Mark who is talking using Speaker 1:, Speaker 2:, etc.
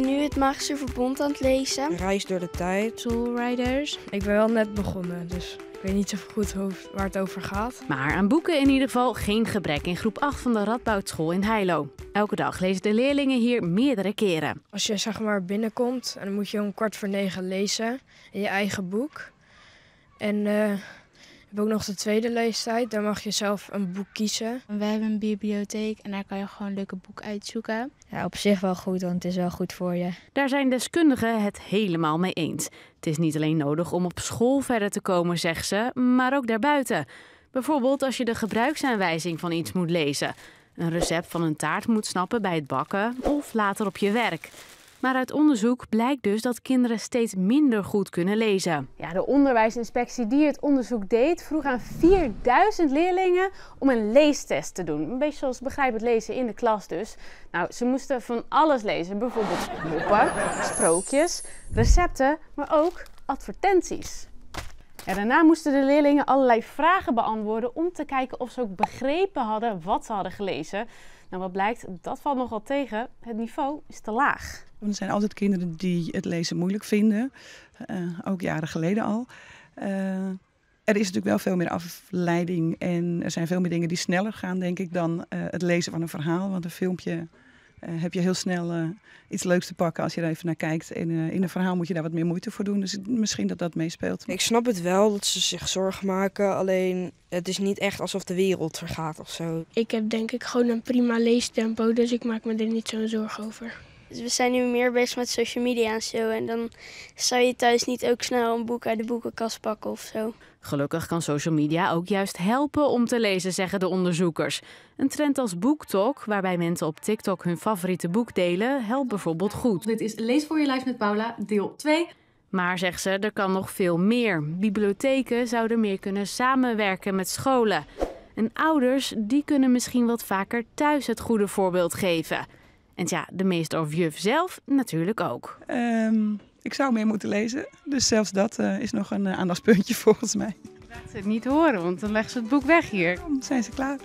Speaker 1: ben nu het Magische Verbond aan het lezen.
Speaker 2: Reis door de tijd.
Speaker 3: Soul Riders.
Speaker 4: Ik ben wel net begonnen, dus ik weet niet zo goed waar het over gaat.
Speaker 5: Maar aan boeken in ieder geval geen gebrek in groep 8 van de Radboudschool in Heilo. Elke dag lezen de leerlingen hier meerdere keren.
Speaker 4: Als je zeg maar binnenkomt, dan moet je om kwart voor negen lezen in je eigen boek. En uh, je hebt ook nog de tweede leestijd, daar mag je zelf een boek kiezen.
Speaker 3: We hebben een bibliotheek en daar kan je gewoon een leuke boek uitzoeken.
Speaker 6: Ja, op zich wel goed, want het is wel goed voor je.
Speaker 5: Daar zijn deskundigen het helemaal mee eens. Het is niet alleen nodig om op school verder te komen, zegt ze, maar ook daarbuiten. Bijvoorbeeld als je de gebruiksaanwijzing van iets moet lezen, een recept van een taart moet snappen bij het bakken of later op je werk. Maar uit onderzoek blijkt dus dat kinderen steeds minder goed kunnen lezen. Ja, de onderwijsinspectie die het onderzoek deed, vroeg aan 4000 leerlingen om een leestest te doen. Een beetje zoals begrijpend lezen in de klas dus. Nou, ze moesten van alles lezen. Bijvoorbeeld moppen, sprookjes, recepten, maar ook advertenties. Daarna moesten de leerlingen allerlei vragen beantwoorden om te kijken of ze ook begrepen hadden wat ze hadden gelezen. Nou, wat blijkt, dat valt nogal tegen. Het niveau is te laag.
Speaker 7: Er zijn altijd kinderen die het lezen moeilijk vinden, uh, ook jaren geleden al. Uh, er is natuurlijk wel veel meer afleiding en er zijn veel meer dingen die sneller gaan, denk ik, dan uh, het lezen van een verhaal. Want een filmpje heb je heel snel iets leuks te pakken als je er even naar kijkt. En in een verhaal moet je daar wat meer moeite voor doen. Dus misschien dat dat meespeelt.
Speaker 2: Ik snap het wel dat ze zich zorgen maken. Alleen het is niet echt alsof de wereld vergaat of zo.
Speaker 8: Ik heb denk ik gewoon een prima leestempo. Dus ik maak me er niet zo'n zorgen over.
Speaker 1: Dus we zijn nu meer bezig met social media en zo. En dan zou je thuis niet ook snel een boek uit de boekenkast pakken of zo.
Speaker 5: Gelukkig kan social media ook juist helpen om te lezen, zeggen de onderzoekers. Een trend als BookTok, waarbij mensen op TikTok hun favoriete boek delen, helpt bijvoorbeeld goed.
Speaker 9: Dit is Lees voor je lijf met Paula, deel 2.
Speaker 5: Maar, zegt ze, er kan nog veel meer. Bibliotheken zouden meer kunnen samenwerken met scholen. En ouders, die kunnen misschien wat vaker thuis het goede voorbeeld geven. En ja, de meester of juf zelf natuurlijk ook.
Speaker 7: Um, ik zou meer moeten lezen. Dus zelfs dat uh, is nog een uh, aandachtspuntje volgens mij.
Speaker 5: Laat ze het niet horen, want dan legt ze het boek weg hier.
Speaker 7: Dan zijn ze klaar.